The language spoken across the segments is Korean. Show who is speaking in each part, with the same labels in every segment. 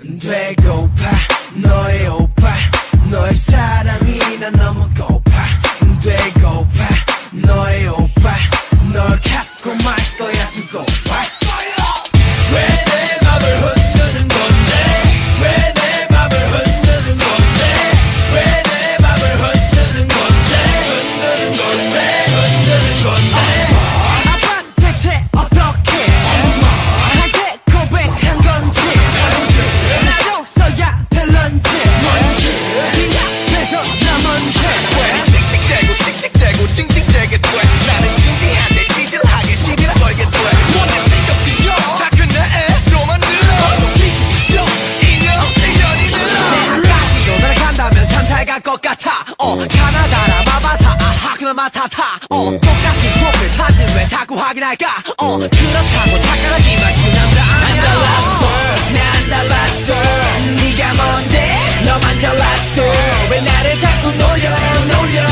Speaker 1: 되고파 너의 오빠 너의 사랑이 난 너무 고파 나 먼저
Speaker 2: 씩씩대고 씩씩대고 징징대게 돼 나는 진지한데 찌질하게 시비를 걸게 돼 뭐내 신경 쓰여 자꾸 내 애로만 들어 뒤집죠 인형 인연이 늘어
Speaker 1: 까지도 날 간다면 참 잘 갈 것 같아 어 가나다라 마바사 아하 그나 마 타타 어 똑같은 프로필 사진 왜 자꾸 확인할까 어 그렇다고 나를 자꾸 놀려 놀려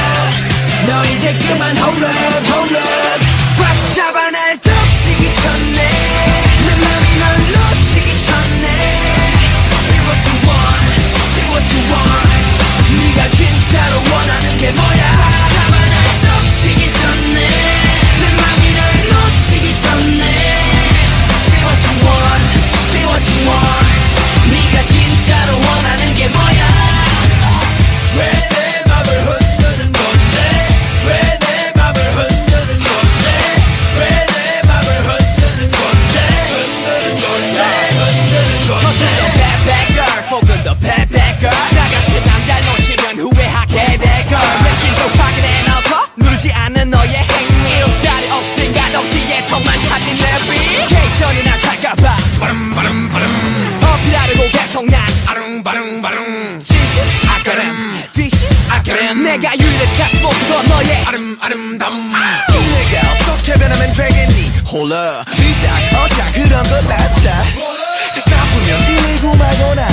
Speaker 1: 너 이제 그만 hold up hold up girl 나 같은 남자 놓치면 후회하게 될 걸. 내 심도 확인해 놓고 누르지 않는 너의 행위. 자리 없인 가독시에서만 가진 내비케이션이나 살까봐.
Speaker 2: 바람 바람 바람
Speaker 1: 어필하려고 계속 난.
Speaker 2: 바릉 바릉 바릉.
Speaker 1: 진심 아까름 뒤심 아까름 내가 유일한 모습도 너의
Speaker 2: 아름 아름담. 내가 어떻게 변하면 되겠니? 홀라 일단 어자 그런 건 낫자 다시 나쁘면 119 말거나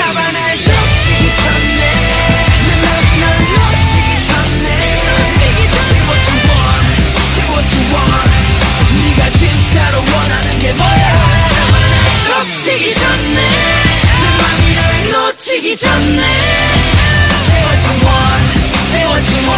Speaker 1: 잡아 날 덮치기 전에 내 맘이 널 놓치기 전에 Say what you want, say what you want 네가 진짜로 원하는 게 뭐야 잡아 날 덮치기 전에 내 맘이 널 놓치기 전에 Say what you want, say what you want